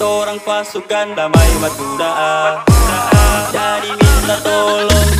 torang pasukan damai Madura Jadi minta tolong